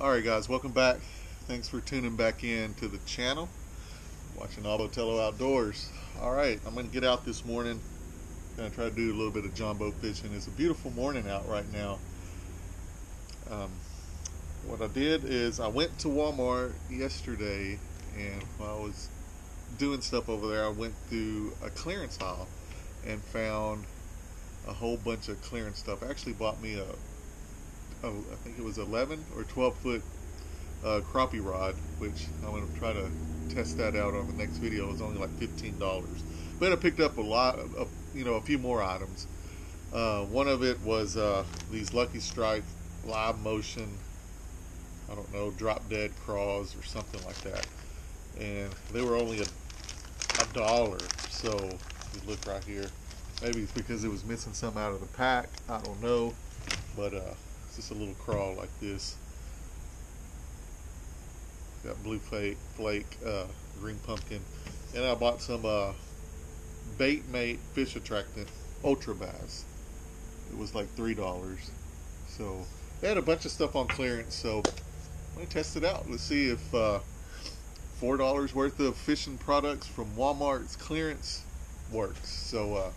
Alright guys, welcome back. Thanks for tuning back in to the channel. Watching All Botello Outdoors. Alright, I'm going to get out this morning. To try to do a little bit of jon boat fishing. It's a beautiful morning out right now. Um, what I did is I went to Walmart yesterday and while I was doing stuff over there, I went through a clearance aisle and found a whole bunch of clearance stuff. I actually bought me a oh, I think it was 11 or 12 foot uh, crappie rod, which I'm going to try to test that out on the next video. It was only like $15. But I picked up a lot, of, of you know, a few more items. Uh, one of it was uh, these Lucky Strike live motion, I don't know, drop dead craws or something like that. And they were only a, a dollar. So you look right here. Maybe it's because it was missing some out of the pack. I don't know. But uh, just a little crawl like this. Got blue flake, flake uh, green pumpkin, and I bought some uh, bait mate fish attractant ultra bass. It was like three dollars. So they had a bunch of stuff on clearance. So let me test it out. Let's see if uh, four dollars worth of fishing products from Walmart's clearance works. So uh,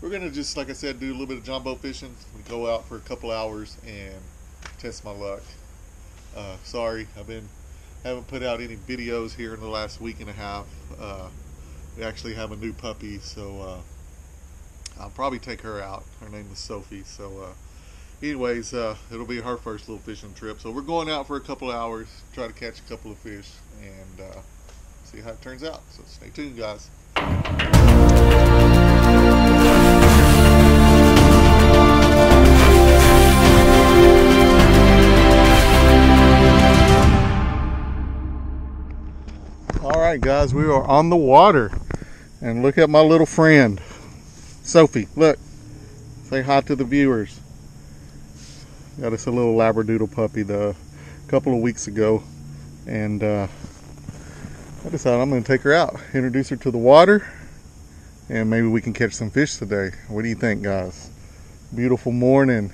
we're gonna just like I said do a little bit of jon boat fishing. We go out for a couple hours and test my luck. Uh, sorry, I've been haven't put out any videos here in the last week and a half. Uh, we actually have a new puppy, so uh, I'll probably take her out. Her name is Sophie. So, uh, anyways, uh, it'll be her first little fishing trip. So we're going out for a couple hours, try to catch a couple of fish, and uh, see how it turns out. So stay tuned, guys. Right, guys, we are on the water. And look at my little friend, Sophie. Look, say hi to the viewers. Got us a little Labradoodle puppy the, couple of weeks ago. And uh, I decided I'm going to take her out, introduce her to the water, and maybe we can catch some fish today. What do you think, guys? Beautiful morning.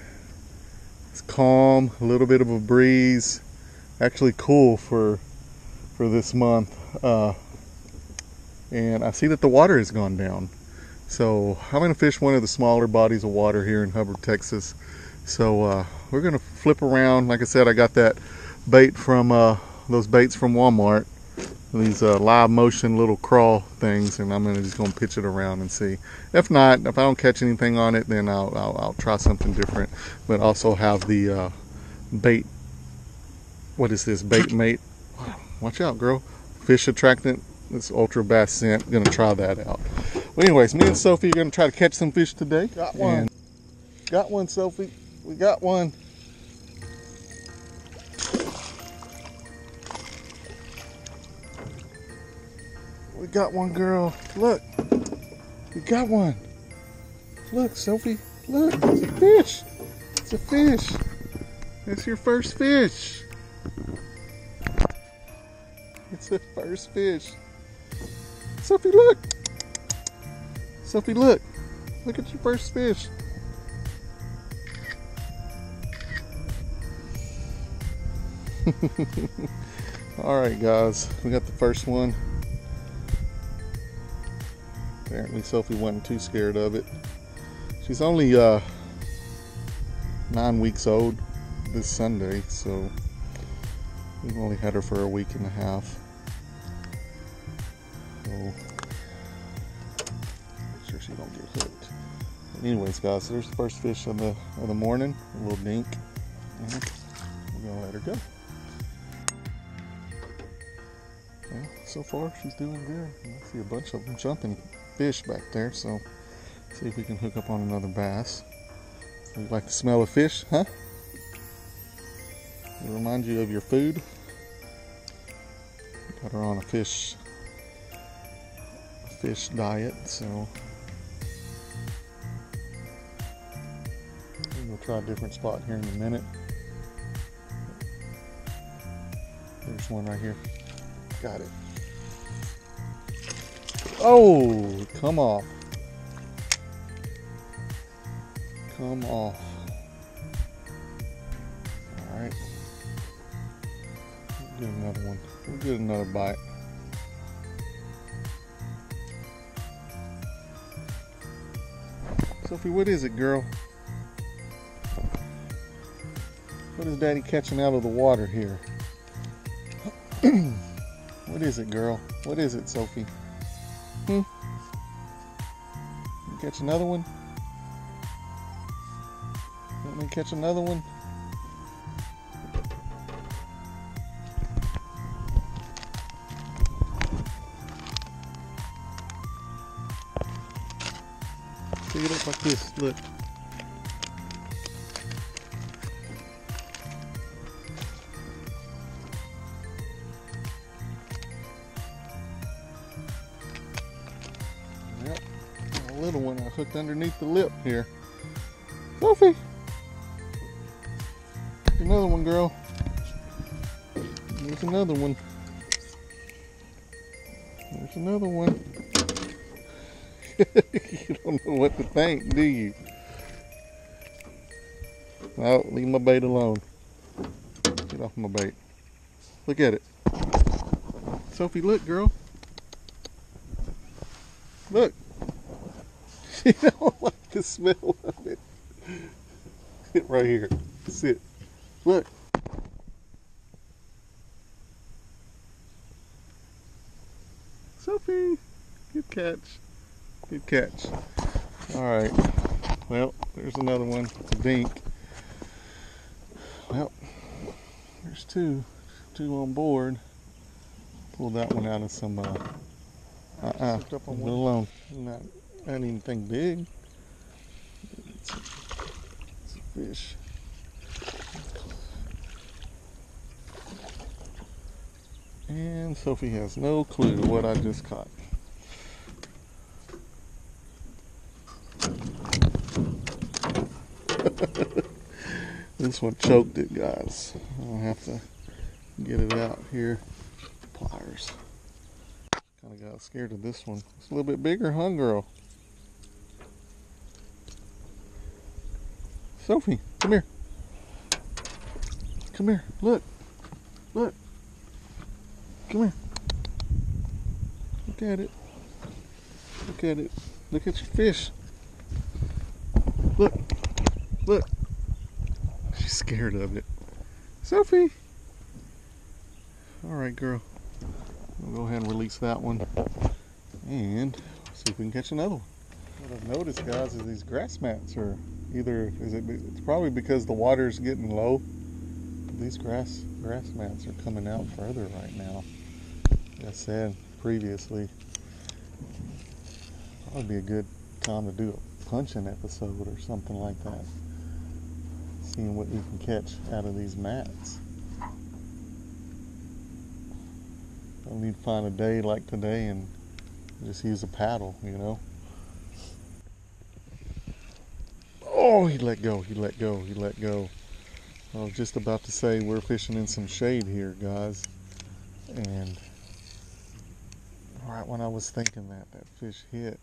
It's calm, a little bit of a breeze. Actually cool for for this month. Uh, and I see that the water has gone down. So I'm going to fish one of the smaller bodies of water here in Hubbard, Texas. So uh, we're going to flip around. Like I said, I got that bait from uh, those baits from Walmart. These uh, live motion little crawl things, and I'm gonna just gonna pitch it around and see. If not, if I don't catch anything on it, then I'll I'll, I'll try something different. But also have the uh, bait. What is this bait mate? Watch out, girl. Fish attractant. This ultra bass scent. Gonna try that out. Well, anyways, me and Sophie are gonna try to catch some fish today. Got one. And got one, Sophie. We got one. We got one, girl. Look. We got one. Look, Sophie. Look. It's a fish. It's a fish. It's your first fish. The first fish. Sophie, look. Sophie, look. Look at your first fish. All right, guys, we got the first one. Apparently, Sophie wasn't too scared of it. She's only uh, nine weeks old this Sunday, so we've only had her for a week and a half. So, sure she don't get hooked. But anyways, guys, there's the first fish of the of the morning, a little dink. And we're gonna let her go. Well, so far she's doing good. I see a bunch of them jumping fish back there, so see if we can hook up on another bass. You like the smell of fish, huh? It reminds you of your food. Got her on a fish fish diet, so we'll try a different spot here in a minute. There's one right here. Got it. Oh, come off. Come off. Alright. We'll get another one. We'll get another bite. Sophie, what is it, girl? What is Daddy catching out of the water here? what is it, girl? What is it, Sophie? Hmm? Catch another one? Let me catch another one? Up like this, look. Yep, a little one I hooked underneath the lip here. Sophie! Another one, girl. There's another one. There's another one. you don't know what to think, do you? No, leave my bait alone. Get off my bait. Look at it. Sophie, look, girl. Look. She don't like the smell of it. Sit right here. Sit. Look. Sophie. Good catch. Good catch. All right. Well, there's another one. It's a dink. Well, there's two. Two on board. Pull that one out of some, uh, uh-uh. Up on one. alone. Not, not anything big. It's a, it's a fish. And Sophie has no clue what I just caught. This one choked it, guys. I'll have to get it out here. Pliers. Kind of got scared of this one. It's a little bit bigger, huh, girl? Sophie, come here. Come here. Look. Look. Come here. Look at it. Look at it. Look at your fish. Look. Look. Scared of it. Sophie. All right, girl. We'll go ahead and release that one. And see if we can catch another one. What I've noticed, guys, is these grass mats are either, is it, it's probably because the water's getting low. These grass grass mats are coming out further right now. Like I said previously, probably be a good time to do a punching episode or something like that. Seeing what we can catch out of these mats. I'll need to find a day like today and just use a paddle, you know. Oh, he let go, he let go, he let go. I was just about to say we're fishing in some shade here, guys. And right when I was thinking that, that fish hit.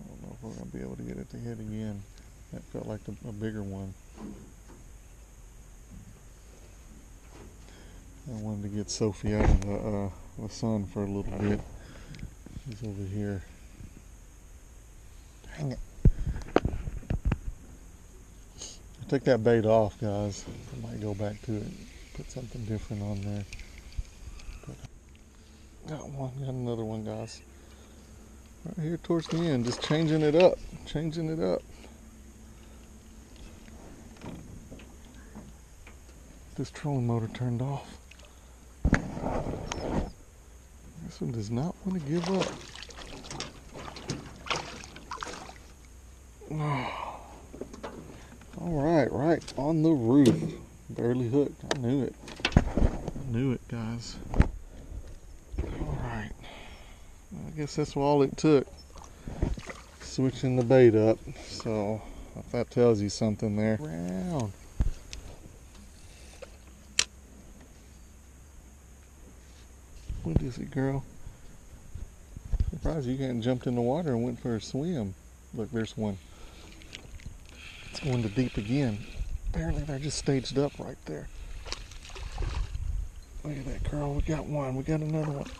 I don't know if we're going to be able to get it to hit again. That felt like a, bigger one. I wanted to get Sophie out of the, uh, the sun for a little bit. He's over here. Dang it. I took that bait off, guys. I might go back to it, put something different on there. But got one, got another one, guys. Right here towards the end, just changing it up, changing it up. This trolling motor turned off. This one does not want to give up. All right, right on the roof. Barely hooked. I knew it. I knew it, guys. All right. I guess that's all it took. Switching the bait up. So, if that tells you something there. Round. What is it, girl? Surprised you hadn't jumped in the water and went for a swim. Look, there's one. It's going to deep again. Apparently they're just staged up right there. Look at that, girl. We got one. We got another one.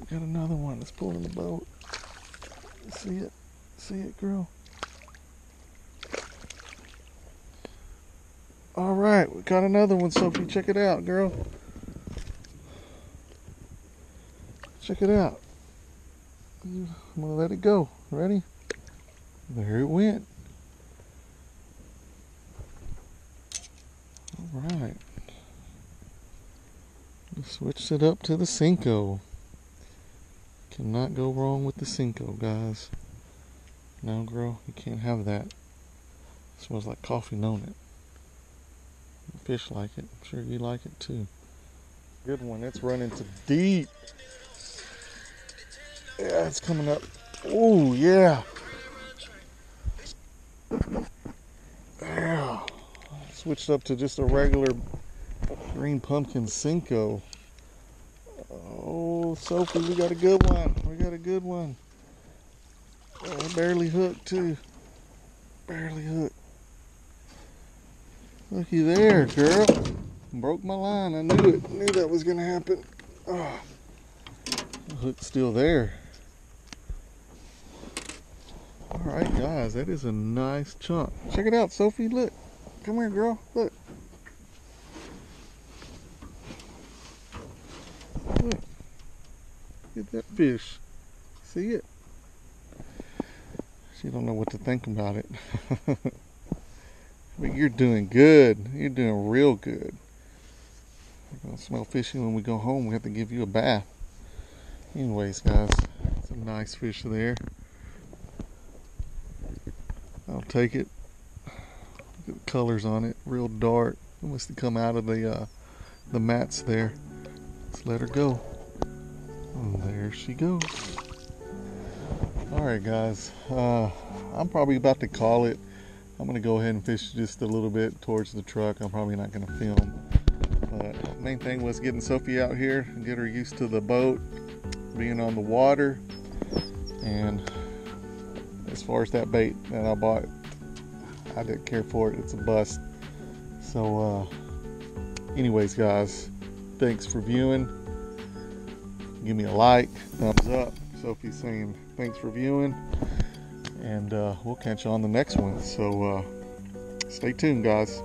We got another one that's pulling the boat. See it? See it, girl? All right, we got another one, Sophie. Check it out, girl. Check it out. I'm gonna let it go. Ready? There it went. All right. Switched it up to the Senko. Cannot go wrong with the Senko, guys. No, girl, you can't have that. It smells like coffee, don't it? Fish like it. I'm sure you like it too. Good one. It's running to deep. Yeah, it's coming up. Oh, yeah. Yeah. Switched up to just a regular green pumpkin Senko. Oh, Sophie, we got a good one. We got a good one. Oh, barely hooked, too. Barely hooked. Looky there, girl. Broke my line. I knew it. Knew that was going to happen. Oh. Hook's still there. All right, guys, that is a nice chunk. Check it out, Sophie. Look. Come here, girl. Look. Look. Get that fish. See it? She don't know what to think about it. but you're doing good. You're doing real good. We're gonna smell fishy when we go home. We have to give you a bath. Anyways, guys, it's a nice fish there. Take it. Look at the colors on it, real dark. It must have come out of the uh, the mats there. Let's let her go. And there she goes. All right, guys. Uh, I'm probably about to call it. I'm gonna go ahead and fish just a little bit towards the truck. I'm probably not gonna film. But main thing was getting Sophie out here and get her used to the boat, being on the water, and as far as that bait that I bought, I didn't care for it. It's a bust. So, uh, anyways, guys, thanks for viewing. Give me a like, thumbs up. Sophie's saying thanks for viewing, and uh, we'll catch you on the next one. So, uh, stay tuned, guys.